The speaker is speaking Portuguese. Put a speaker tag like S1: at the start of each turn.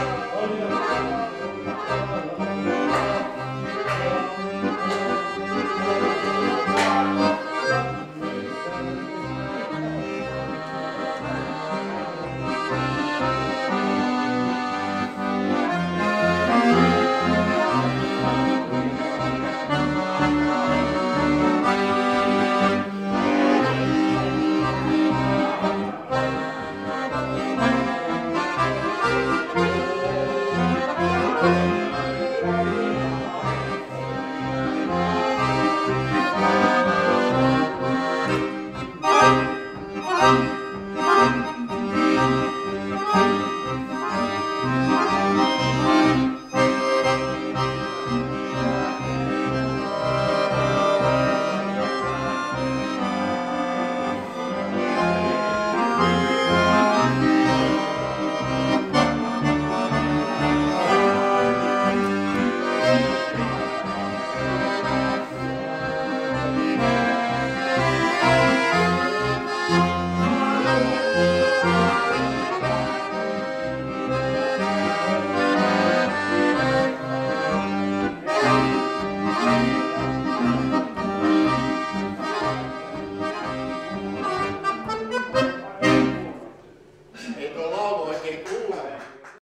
S1: Oh, Música